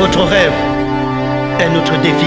Votre rêve est notre défi.